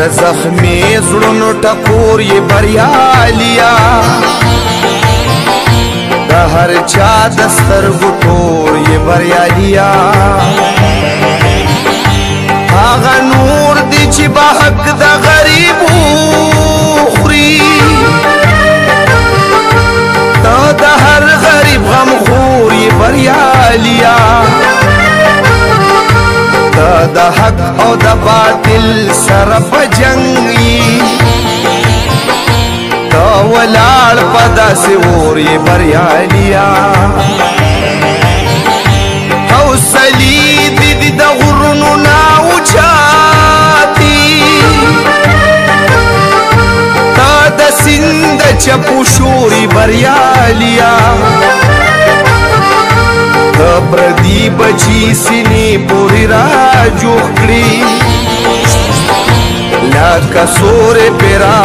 د زخمی زړونو ټکور یې بریالیا د هر چا د سترګو تور یې بریالیا هغه نور دی چې به حق د غریبو خوري تا د هر غریب غم خور یې بریالیا د حق او د باطل سره ولاړ پدا سی ور یې بریالیا حوصله دې د غرونو نا اوچاتی تا د سند چپو شوري بریالیا خبر دی بچی سینی پوری را جوخ کړی لکه سورې پیرا